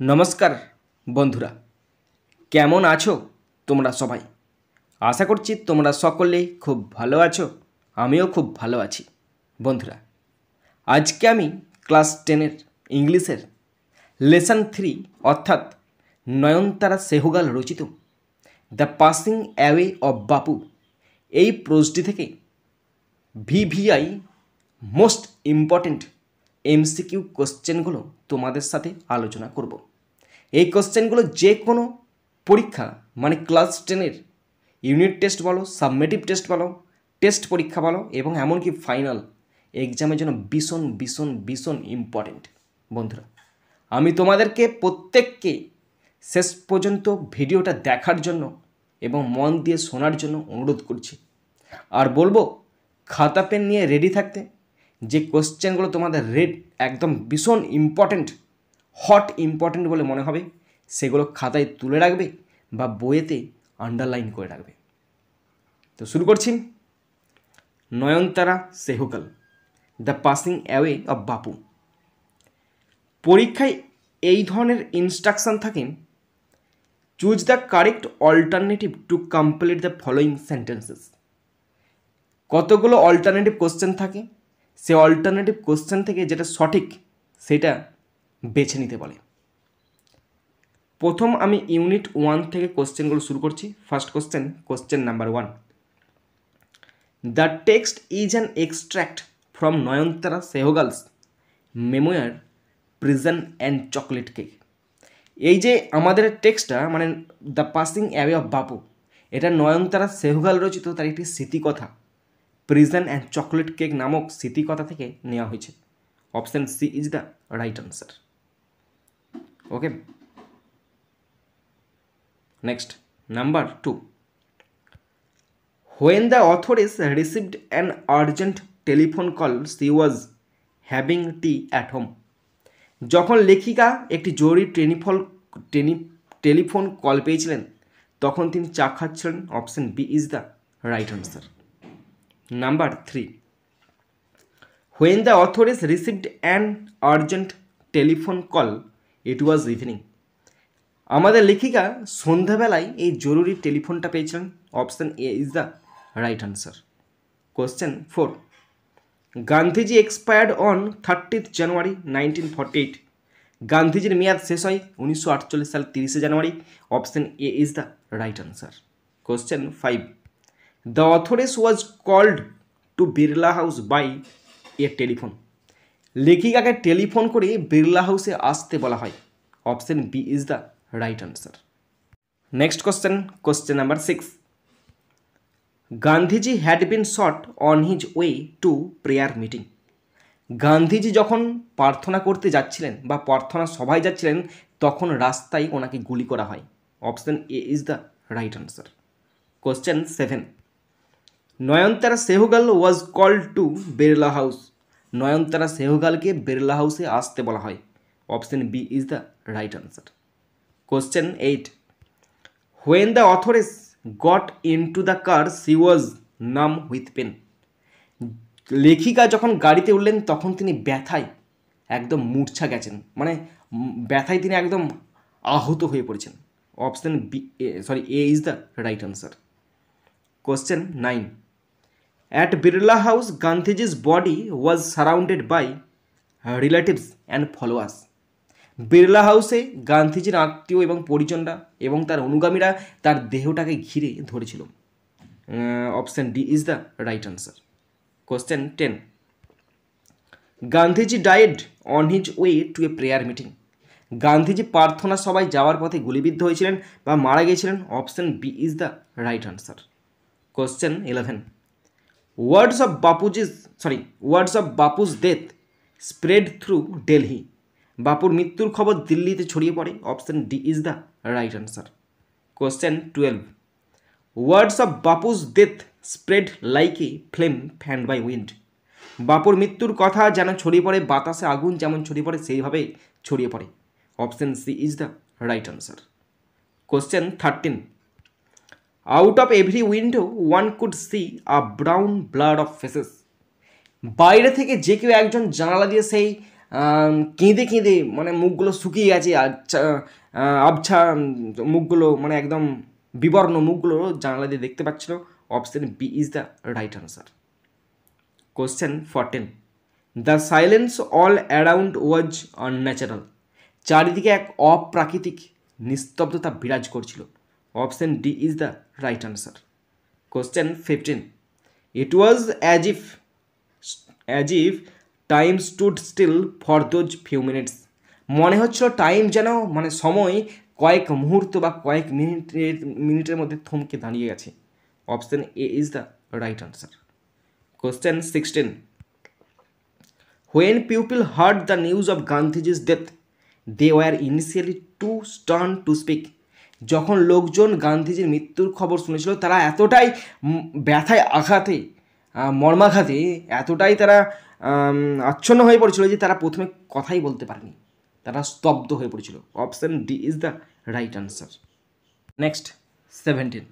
নমস্কার, বন্ধুরা। কেমন আছো তোমরা সবাই? আশা করছি তোমরা সকলেই খুব ভালো আছো, আমিও খুব ভালো আছি। বন্ধুরা, আজকে আমি ক্লাস টেনের ইংলিশের লেসন থ্রি অর্থাৎ নয়নতারা সেহগাল রচিত দ্য পাসিং অ্যাওয়ে অফ বাপু এই প্রোজটি থেকে ভিভিআই মোস্ট ইম্পর্ট্যান্ট এমসিকিউ কোশ্চেনগুলো তোমাদের সাথে আলোচনা করব। এই কোশ্চেনগুলো যে কোনো পরীক্ষা মানে ক্লাস টেনের ইউনিট টেস্ট বলো সাবমেটিভ টেস্ট বলো টেস্ট পরীক্ষা বলো, এবং এমনকি ফাইনাল এক্সামের জন্য ভীষণ ভীষণ ভীষণ ইম্পর্টেন্ট বন্ধুরা, আমি তোমাদেরকে প্রত্যেককে শেষ পর্যন্ত ভিডিওটা দেখার জন্য এবং মন দিয়ে শোনার জন্য অনুরোধ করছি। আর বলব, খাতা, পেন নিয়ে রেডি থাকতে যে কোশ্চেনগুলো তোমাদের রেড একদম ভীষণ ইম্পর্ট্যান্ট হট ইম্পর্ট্যান্ট বলে মনে হবে, সেগুলো খাতায় তুলে রাখবে বা বইয়েতে আন্ডারলাইন করে রাখবে। তো শুরু করছি। Nayantara Sahgal the passing away of Bapu পরীক্ষায় এই ধরনের ইনস্ট্রাকশান থাকে choose the correct alternative to complete the following sentences কতগুলো অল্টারনেটিভ কোশ্চেন থাকে, সে অল্টারনেটিভ কোশ্চেন থেকে যেটা সঠিক, সেটা বেছে নিতে বলে। প্রথম আমি ইউনিট ওয়ান থেকে কোশ্চেনগুলো শুরু করছি। First question question number one the text is an extract from Nayantara Sahgal's memoir prison and chocolate cake এই যে আমাদের টেক্সটটা মানে দ্য পাসিং অ্যাওয়ে অফ বাপু এটা নয়নতারা সেহগাল রচিত, তার একটি স্মৃতিকথা। প্রিজন অ্যান্ড চকলেট কেক নামক স্মৃতিকথা থেকে নেওয়া হয়েছে। Option C is the right answer okay next number two when the authoress received an urgent telephone call she was having tea at home যখন লেখিকা একটি জরুরি টেলিফল টেনি টেলিফোন কল পেয়েছিলেন, তখন তিনি চা খাচ্ছিলেন। Option B is the right answer. Number three when the authoress received an urgent telephone call it was evening আমাদের লেখিকা সন্ধ্যাবেলায় এই জরুরি টেলিফোনটা পেয়েছিলেন। Option A is the right answer question four Gandhiji expired on thirtieth January nineteen forty eight গান্ধীজির মেয়াদ শেষ হয় উনিশশো আটচল্লিশ সাল তিরিশে জানুয়ারি। Option A is the right answer question five the authoress was called to Birla House by a telephone লেখিকাকে telephone করে বিড়লা হাউসে আসতে বলা হয়। Option B is the right answer next question question number six Gandhiji had been shot on his way to prayer meeting Gandhiji যখন প্রার্থনা করতে যাচ্ছিলেন বা প্রার্থনা সভায় যাচ্ছিলেন, তখন রাস্তায় ওনাকে গুলি করা হয়। Option A is the right answer question seven Nayantara Sahgal was called to Birla house Nayantara সেহগালকে Birla হাউসে আসতে বলা হয়। Option B is the right answer. Question eight, when the authoress got into the car, she was numb with pain. লেখিকা যখন গাড়িতে উঠলেন, তখন তিনি ব্যথায় একদম মূর্ছা গেছেন। মানে ব্যথায় তিনি একদম আহত হয়ে পড়েছেন। Option B sorry A is the right answer. Question nine at Birla house Gandhiji's body was surrounded by relatives and followers Birla হাউসে গান্ধীজির আত্মীয় এবং পরিজনরা এবং তার অনুগামীরা তার দেহটাকে ঘিরে ধরেছিল। Option D is the right answer question ten Gandhiji died on his way to a prayer meeting Gandhiji প্রার্থনা সবাই যাওয়ার পথে গুলিবিদ্ধ হয়েছিলেন বা মারা গিয়েছিলেন। Option B is the right answer question eleven words of Bapuji's sorry words of Bapu's death spread through Delhi বাপুর মৃত্যুর খবর দিল্লিতে ছড়িয়ে পড়ে। Option D is the right answer question twelve words of Bapu's death spread like a flame fanned by wind বাপুর মৃত্যুর কথা যেন ছড়িয়ে পড়ে, বাতাসে আগুন যেমন ছড়িয়ে পড়ে, সেইভাবে ছড়িয়ে পড়ে। Option C is the right answer question thirteen out of every window one could see a brown blood of faces বাইরে থেকে যে কেউ একজন জানালা দিয়ে সেই কেঁদে কেঁদে মানে মুখগুলো শুকিয়ে গেছে আবছা মুখগুলো মানে একদম বিবর্ণ মুখগুলো জানলা দিয়ে দেখতে পাচ্ছিল। Option B is the right answer question fourteen the silence all around was unnatural চারিদিকে এক অপ্রাকৃতিক নিস্তব্ধতা বিরাজ করছিল। Option D is the right answer question fifteen it was as if as if time stood still for those few minutes time হচ্ছিল time যেন মানে সময় কয়েক মুহূর্ত বা কয়েক মিনিটের মিনিটের মধ্যে থমকে দাঁড়িয়ে গেছে। Option A is the right answer question sixteen When people heard the news of Gandhiji's death, they were initially too stunned to speak. যখন লোকজন গান্ধীজির মৃত্যুর খবর শুনেছিল, তারা এতটাই ব্যথায় আঘাতে মর্মাঘাতে এতটাই তারা আচ্ছন্ন হয়ে পড়েছিল যে তারা প্রথমে কথাই বলতে পারেনি। তারা স্তব্ধ হয়ে পড়েছিল। Option D is the right answer next seventeen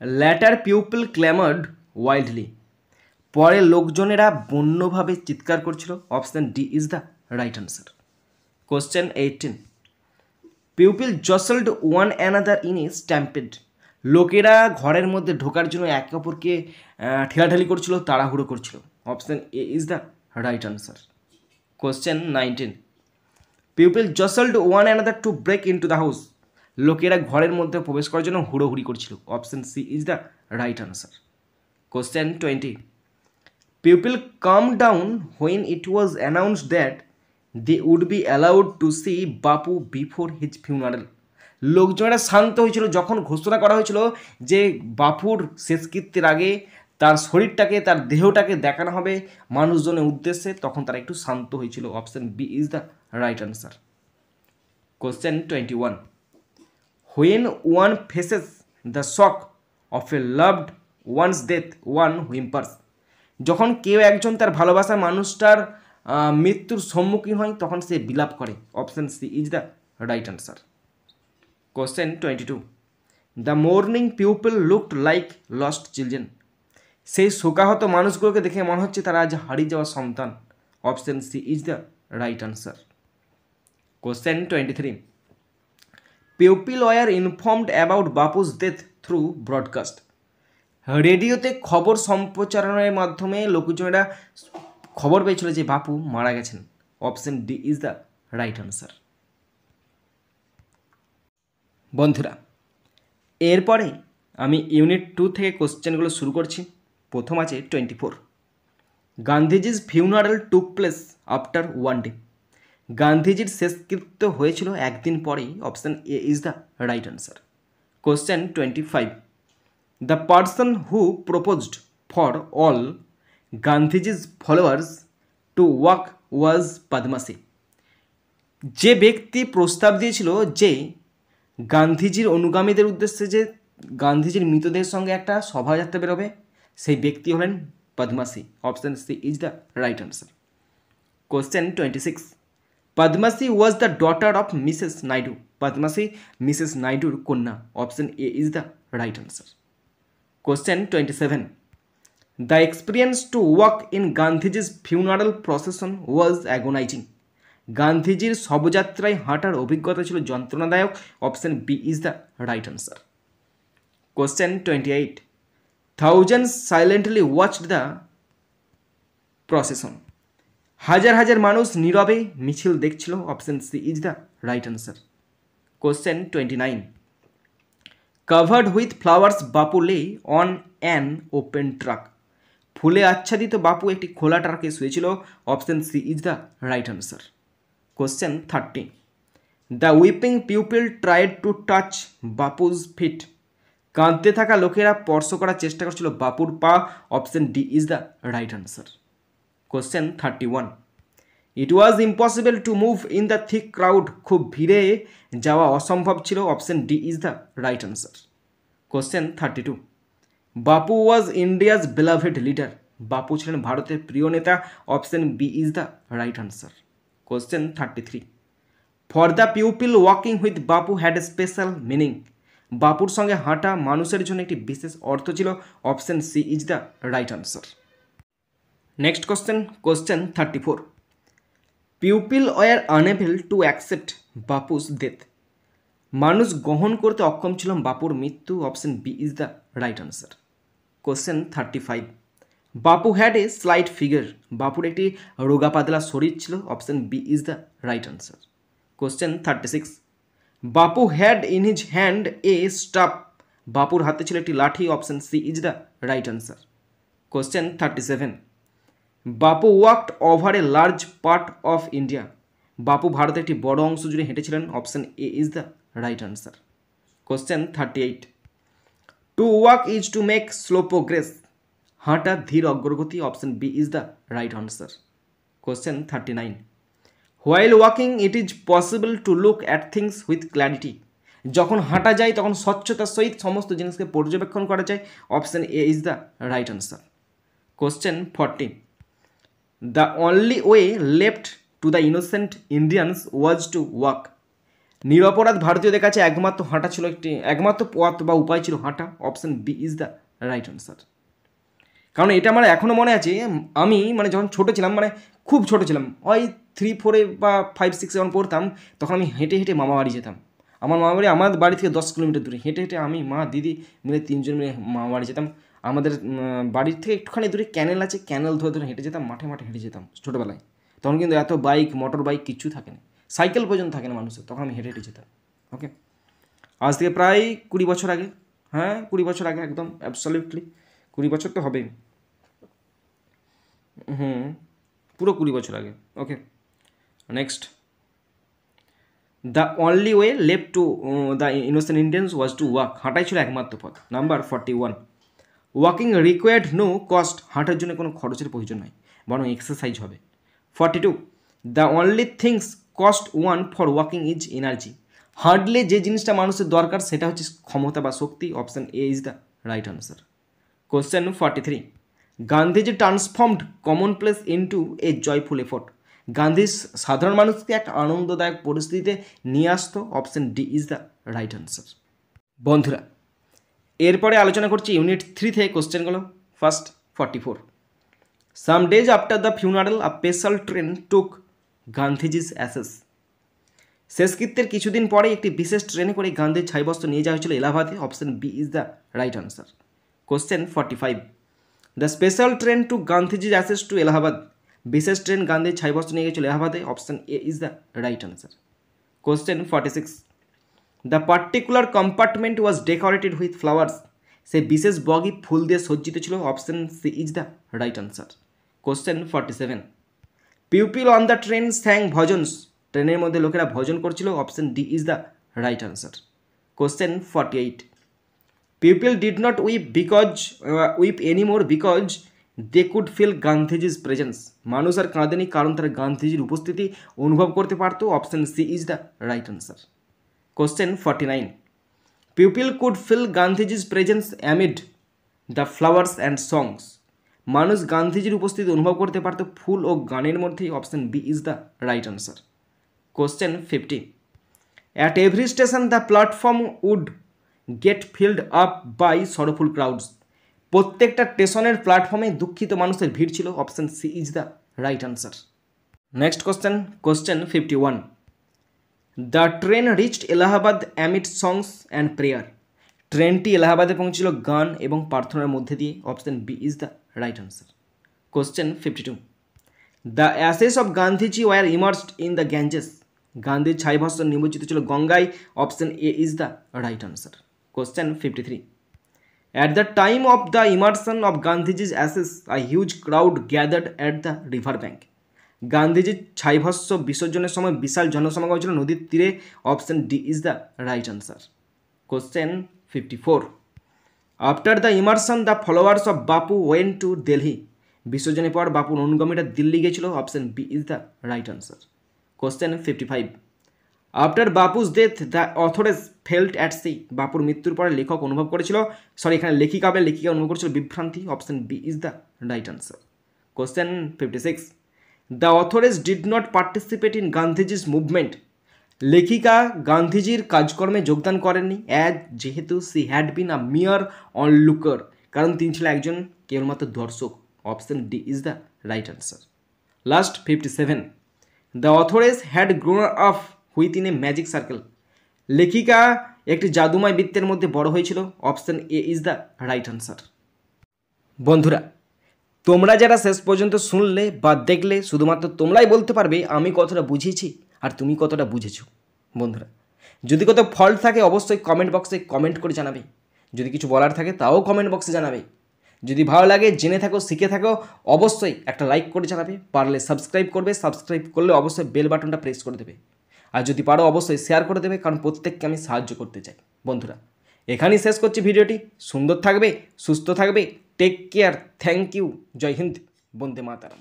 later people clamoured wildly পরে লোকজনেরা বন্যভাবে চিৎকার করছিল। Option D is the right answer question eighteen people jostled one another in a stampede. লোকেরা ঘরের মধ্যে ঢোকার জন্য একে অপরকে ঠেলাঠেলি করছিল, তাড়াহুড়ো করছিল। Option A is the right answer question nineteen people jostled one another to break into the house. লোকেরা ঘরের মধ্যে প্রবেশ করার জন্য হুড়োহুড়ি করছিল। Option C is the right answer question twenty People calm down when it was announced that they would be allowed to see Bapu before his funeral. লোকজনেরা শান্ত হয়েছিল, যখন ঘোষণা করা হয়েছিল যে বাপুর শেষকৃত্যের আগে তার শরীরটাকে, তার দেহটাকে দেখানো হবে মানুষজনের উদ্দেশ্যে, তখন তারা একটু শান্ত হয়েছিল। Option B is the right answer question twenty one when one faces the shock of a loved one's death one whimpers যখন কেউ একজন তার ভালোবাসার মানুষটার মৃত্যুর সম্মুখীন হয় তখন সে বিলাপ করে। Option C is the right answer question twenty two the morning people looked like lost children সেই শোকাহত মানুষগুলোকে দেখে মনে হচ্ছে তারা আজ হারিয়ে যাওয়া সন্তান। Option C is the right answer question twenty three people were informed about Bapu's death through broadcast রেডিওতে খবর সম্প্রচারণের মাধ্যমে লোকজনেরা খবর পেয়েছিল যে বাপু মারা গেছেন। Option D is the right answer বন্ধুরা, এরপরে আমি ইউনিট টু থেকে কোশ্চেনগুলো শুরু করছি। প্রথম আছে টোয়েন্টি ফোর গান্ধীজির funeral took place after one day গান্ধীজির শেষকৃত্য হয়েছিল একদিন পরেই। Option A is the right answer question twenty five the person who proposed for all Gandhiji's followers to walk was Padmasi যে ব্যক্তি প্রস্তাব দিয়েছিল যে গান্ধীজির অনুগামীদের উদ্দেশ্যে যে গান্ধীজির মৃতদেহের সঙ্গে একটা শোভাযাত্রা বেরোবে, সেই ব্যক্তি হলেন Padmaja option C is the right answer question twenty six Padmaja was the daughter of Mrs Naidu Padmaja Mrs নাইডুর কন্যা। Option A is the right answer question twenty seven the experience to walk in গান্ধীজির funeral procession was agonising গান্ধীজির শবযাত্রায় হাঁটার অভিজ্ঞতা ছিল যন্ত্রণাদায়ক। Option B is the right answer question twenty eight thousand silently watched the procession হাজার হাজার মানুষ নীরবে মিছিল দেখছিল। Option C is the right answer question twenty nine covered with flowers Bapu lay on an open truck ফুলে আচ্ছাদিত বাপু একটি খোলা ট্রাকে শুয়েছিল। Option C is the right answer. Question thirty the weeping people tried to touch Bapu's feet. কাঁদতে থাকা লোকেরা স্পর্শ করার চেষ্টা করছিল বাপুর পা। Option D is the right answer. Question thirty one. It was impossible to move in the thick crowd. খুব ভিড়ে যাওয়া অসম্ভব ছিল। Option D is the right answer. Question thirty two. Bapu was India's বেলাভেড leader বাপু ছিলেন ভারতের প্রিয় নেতা। Option B is the right answer question thirty three for the people walking with Bapu had a special meaning বাপুর সঙ্গে হাঁটা মানুষের জন্য একটি বিশেষ অর্থ ছিল। Option C is the right answer next question question thirty four people were unable to accept Bapu's death মানুষ গ্রহণ করতে অক্ষম ছিলাম বাপুর মৃত্যু। Option B is the right answer question thirty five. Bapu had a slight figure বাপুর একটি রোগা পাতলা শরীর ছিল। Option B is the right answer question thirty six. Bapu had in his hand a staff বাপুর হাতে ছিল একটি লাঠি। Option C is the right answer question thirty seven. Bapu walked over a large part of India Bapu ভারতের একটি বড় অংশ জুড়ে হেঁটেছিলেন। Option A is the right answer question thirty eight. To walk is to make slow progress হাঁটা ধীর অগ্রগতি option B is the right answer question thirty nine while walking it is possible to look at things with clarity যখন হাঁটা যায়, তখন স্বচ্ছতার সহিত সমস্ত জিনিসকে পর্যবেক্ষণ করা যায়। Option A is the right answer question forty the only way left to the innocent Indians was to walk নিরপরাধ ভারতীয়দের কাছে একমাত্র হাঁটা ছিল একটি, একমাত্র পথ বা উপায় ছিল হাঁটা। Option B is the right answer কারণ এটা আমার এখনও মনে আছে, আমি মানে যখন ছোটো ছিলাম মানে খুব ছোটো ছিলাম, ওই থ্রি ফোরে বা ফাইভ সিক্সে যখন পড়তাম, তখন আমি হেঁটে হেঁটে মামা বাড়ি যেতাম। আমার মামা বাড়ি, আমার বাড়ি থেকে দশ কিলোমিটার দূরে। হেঁটে হেঁটে আমি, মা, দিদি মিলে তিনজন মিলে মামা বাড়ি যেতাম। আমাদের বাড়ির থেকে একটুখানি দূরে ক্যানেল আছে ক্যানেল ধরে ধরে হেঁটে যেতাম, মাঠে মাঠে হেঁটে যেতাম ছোটোবেলায়। তখন কিন্তু এত বাইক মোটর বাইক কিচ্ছু থাকে না। সাইকেল পর্যন্ত থাকে না মানুষের, তখন আমি হেঁটে হেঁটে যেতাম ওকে আজ থেকে প্রায় কুড়ি বছর আগে হ্যাঁ কুড়ি বছর আগে একদম অ্যাবসলিউটলি কুড়ি বছর তো হবেই। হুম, পুরো কুড়ি বছর আগে okay next the only way left to the innocent Indians was to walk হাঁটাই ছিল একমাত্র পথ। Number forty one walking required no cost হাঁটার জন্য কোনো খরচের প্রয়োজন নয় বরং এক্সারসাইজ হবে। Forty two the only things cost one for walking is energy হাঁটলে যে জিনিসটা মানুষের দরকার, সেটা হচ্ছে ক্ষমতা বা শক্তি। Option A is the right answer question forty three Gandhiji transformed common place into a joyful effort Gandhi সাধারণ মানুষকে একটা আনন্দদায়ক পরিস্থিতিতে নিয়ে আসতো। Option D is the right answer বন্ধুরা, এরপরে আলোচনা করছি ইউনিট থ্রি থেকে কোশ্চেনগুলো first forty four some days after the funeral a special train took Gandhiji's ashes. শেষকৃত্যের কিছুদিন পরে একটি বিশেষ ট্রেনে করে গান্ধীর ছাইবস্ত্র নিয়ে যাওয়া হয়েছিল এলাহাবাদে। Option B is the right answer. Question forty five. The special train to গান্ধীজির অ্যাসেস টু এলাহাবাদ। বিশেষ ট্রেন গান্ধীর ছাইবস্ত্র নিয়ে গেছিল এলাহাবাদে। Option A is the right answer. Question forty six. The particular compartment was decorated with flowers. সে বিশেষ বগি ফুল দিয়ে সজ্জিত ছিল। Option C is the right answer. Question forty seven. People on the train sang bhajans ট্রেনের মধ্যে লোকেরা ভজন করছিল option D is the right answer question forty eight people did not weep because weep any more because they could feel গান্ধীজির presence মানুষ আর কাঁদেনি কারণ তারা গান্ধীজির উপস্থিতি অনুভব করতে পারতো option C is the right answer question forty nine people could feel গান্ধীজির presence amid the flowers and songs মানুষ গান্ধীজির উপস্থিতি অনুভব করতে পারত ফুল ও গানের মধ্যেই option B is the right answer question fifty at every station the platform would get filled up by sorrowful crowds প্রত্যেকটা স্টেশনের প্ল্যাটফর্মে দুঃখিত মানুষের ভিড় ছিল। Option C is the right answer next question question fifty one the train reached Allahabad amid songs and prayer ট্রেনটি এলাহাবাদে পৌঁছিল গান এবং প্রার্থনার মধ্যে দিয়ে। Option B is the right answer question fifty two the ashes of Gandhiji were immersed in the Ganges গান্ধীর ছাইভাস্য নিমজ্জিত ছিল গঙ্গায় option A is the right answer question fifty three at the time of the immersion of Gandhiji's ashes a huge crowd gathered at the river bank গান্ধীজির ছাইভস্য বিসর্জনের সময় বিশাল জনসমাগম ছিল নদীর তীরে option D is the right answer question fifty four after the immersion the followers of Bapu went to Delhi বিসর্জনের পর বাপুর অনুগামীরা দিল্লি গেছিল। Option B is the right answer question fifty five after Bapu's death the authoress felt at sea বাপুর মৃত্যুর পরে লেখক অনুভব করেছিল। সরি এখানে লেখিকা হবে লেখিকা অনুভব করেছিল। বিভ্রান্তি। Option B is the right answer question fifty six the authoress did not participate in Gandhiji's movement লেখিকা গান্ধীজির কাজকর্মে যোগদান করেননি। অ্যাজ যেহেতু সি হ্যাড বিন আ মিয়ার অন লুকার, কারণ তিনি ছিলেন একজন কেবলমাত্র দর্শক। Option D is the right answer. Last fifty seven. The authoress had grown up within a magic circle. লেখিকা একটি জাদুময় বৃত্তের মধ্যে বড় হয়েছিল। Option A is the right answer. বন্ধুরা, তোমরা যারা শেষ পর্যন্ত শুনলে বা দেখলে, শুধুমাত্র তোমরাই বলতে পারবে, আমি কতটা বুঝিয়েছি। আর তুমি কতটা বুঝেছ, বন্ধুরা? যদি কত ফল্ট থাকে, অবশ্যই কমেন্ট বক্সে কমেন্ট করে জানাবে। যদি কিছু বলার থাকে, তাও কমেন্ট বক্সে জানাবে। যদি ভালো লাগে, জেনে থাকো, শিখে থাকো, অবশ্যই একটা লাইক করে জানাবে। পারলে সাবস্ক্রাইব করবে সাবস্ক্রাইব করলে অবশ্যই বেল বাটনটা প্রেস করে দেবে। আর যদি পারো, অবশ্যই শেয়ার করে দেবে, কারণ প্রত্যেককে আমি সাহায্য করতে চাই। বন্ধুরা, এখানেই শেষ করছি ভিডিওটি। সুন্দর থাকবে, সুস্থ থাকবে। টেক কেয়ার থ্যাংক ইউ জয় হিন্দ, বন্দে মাতারাম।